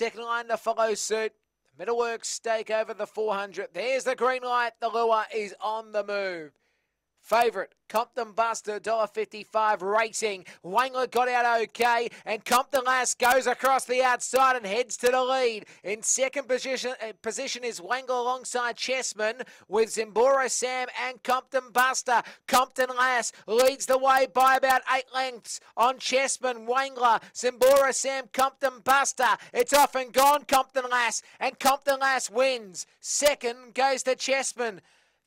Second line to follow suit. Middleworks stake over the 400. There's the green light. The lure is on the move. Favourite, Compton Buster, $1.55 racing. Wangler got out okay, and Compton Lass goes across the outside and heads to the lead. In second position, uh, position is Wangler alongside Chessman with Zimbora Sam and Compton Buster. Compton Lass leads the way by about eight lengths on Chessman, Wangler, Zimbora Sam, Compton Buster. It's off and gone, Compton Lass, and Compton Lass wins. Second goes to Chessman.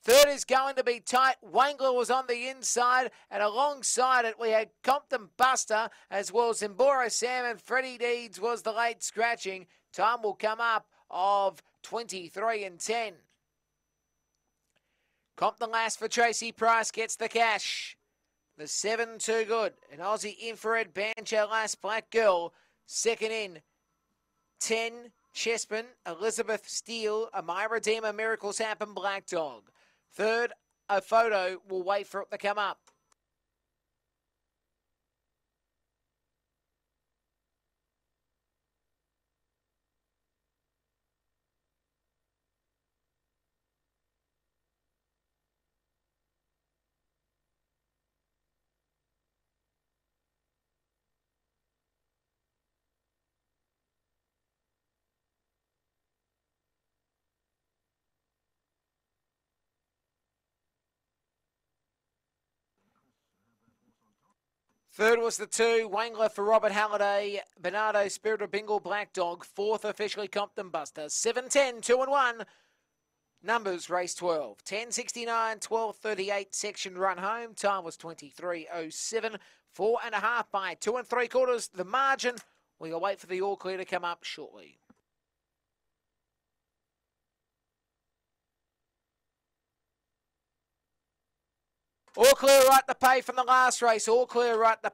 Third is going to be tight. Wangler was on the inside, and alongside it, we had Compton Buster as well as Zimbora Sam and Freddie Deeds was the late scratching. Time will come up of 23 and 10. Compton Lass for Tracy Price gets the cash. The seven too good. An Aussie infrared banjo last black girl. Second in. 10 Chessman, Elizabeth Steele, Amira Deemer, Miracles Happen, Black Dog. Third, a photo We'll wait for it to come up. Third was the two, Wangler for Robert Halliday, Bernardo Spirit of Bingle Black Dog. Fourth officially Compton Buster. 7 10, 2 and 1. Numbers race 12. 1069, 1238 section run home. Time was 2307. Four and a half by two and three quarters. The margin. We'll wait for the all clear to come up shortly. All clear right to pay from the last race. All clear right to